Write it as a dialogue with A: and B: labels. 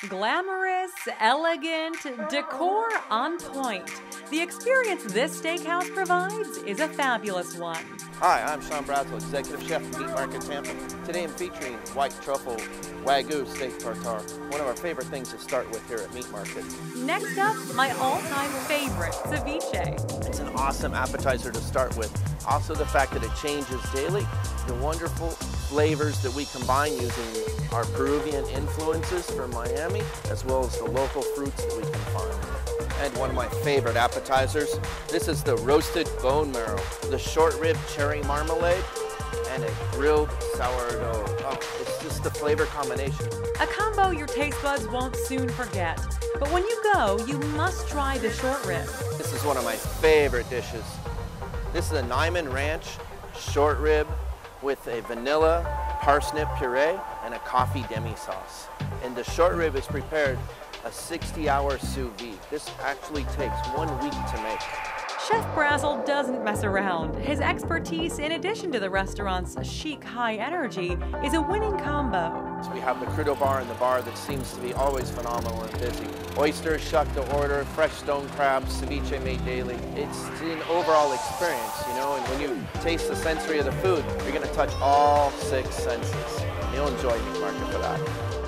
A: Glamorous, elegant, decor on point. The experience this steakhouse provides is a fabulous one.
B: Hi, I'm Sean Brasel, Executive Chef at Meat Market Tampa. Today I'm featuring white truffle Wagyu steak tartare, one of our favorite things to start with here at Meat Market.
A: Next up, my all-time favorite, ceviche.
B: It's an awesome appetizer to start with. Also the fact that it changes daily, the wonderful flavors that we combine using our Peruvian influences from Miami, as well as the local fruits that we can find. And one of my favorite appetizers, this is the roasted bone marrow, the short rib cherry marmalade, and a grilled sourdough. Oh, it's just the flavor combination.
A: A combo your taste buds won't soon forget. But when you go, you must try the short rib.
B: This is one of my favorite dishes. This is a Niman Ranch short rib with a vanilla parsnip puree and a coffee demi sauce. And the short rib is prepared a 60 hour sous vide. This actually takes one week to make.
A: Chef Brasel doesn't mess around. His expertise, in addition to the restaurant's chic high energy, is a winning combo.
B: So we have the crudo bar in the bar that seems to be always phenomenal and busy. Oysters shucked to order, fresh stone crabs, ceviche made daily. It's an overall experience, you know, and when you taste the sensory of the food, you're gonna touch all six senses. You'll enjoy Meat Market for that.